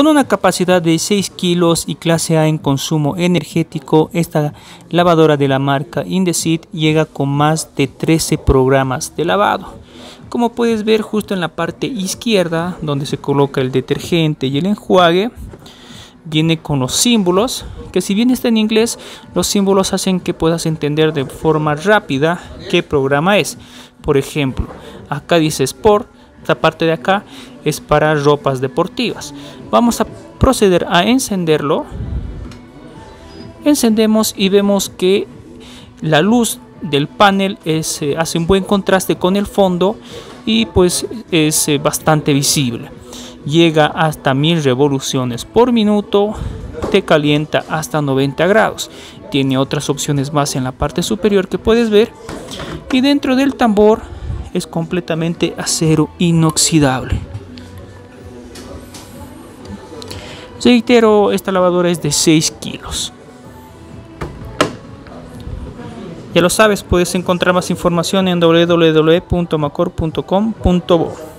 Con una capacidad de 6 kilos y clase A en consumo energético, esta lavadora de la marca Indesit llega con más de 13 programas de lavado. Como puedes ver justo en la parte izquierda, donde se coloca el detergente y el enjuague, viene con los símbolos, que si bien está en inglés, los símbolos hacen que puedas entender de forma rápida qué programa es. Por ejemplo, acá dice Sport, esta parte de acá es para ropas deportivas. Vamos a proceder a encenderlo. Encendemos y vemos que la luz del panel eh, hace un buen contraste con el fondo y pues es eh, bastante visible. Llega hasta 1000 revoluciones por minuto, te calienta hasta 90 grados. Tiene otras opciones más en la parte superior que puedes ver y dentro del tambor es completamente acero inoxidable. Reitero, esta lavadora es de 6 kilos. Ya lo sabes, puedes encontrar más información en www.macor.com.bo.